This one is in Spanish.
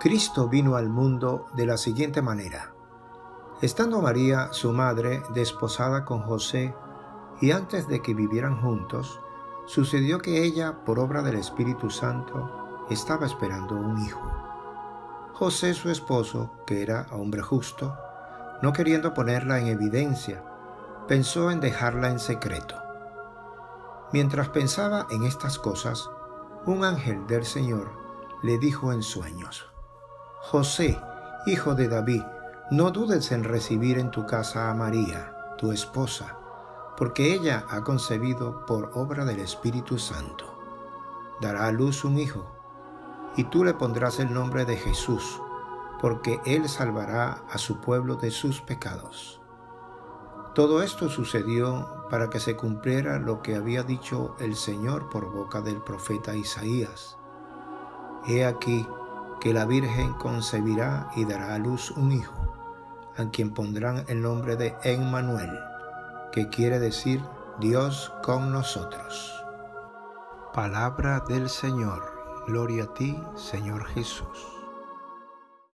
Cristo vino al mundo de la siguiente manera. Estando María, su madre, desposada con José, y antes de que vivieran juntos, sucedió que ella, por obra del Espíritu Santo, estaba esperando un hijo. José, su esposo, que era hombre justo, no queriendo ponerla en evidencia, pensó en dejarla en secreto. Mientras pensaba en estas cosas, un ángel del Señor le dijo en sueños, José, hijo de David, no dudes en recibir en tu casa a María, tu esposa, porque ella ha concebido por obra del Espíritu Santo. Dará a luz un hijo, y tú le pondrás el nombre de Jesús, porque él salvará a su pueblo de sus pecados. Todo esto sucedió para que se cumpliera lo que había dicho el Señor por boca del profeta Isaías. He aquí que la Virgen concebirá y dará a luz un hijo, a quien pondrán el nombre de Emmanuel, que quiere decir Dios con nosotros. Palabra del Señor. Gloria a ti, Señor Jesús.